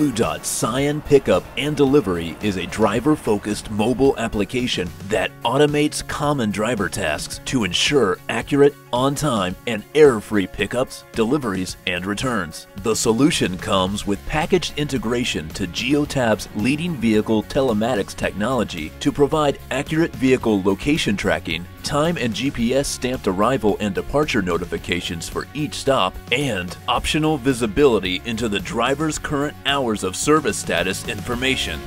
Blue Dot Cyan Pickup and Delivery is a driver focused mobile application that automates common driver tasks to ensure accurate, on time, and error free pickups, deliveries, and returns. The solution comes with packaged integration to Geotab's leading vehicle telematics technology to provide accurate vehicle location tracking, time and GPS stamped arrival and departure notifications for each stop, and optional visibility into the driver's current hours of service status information.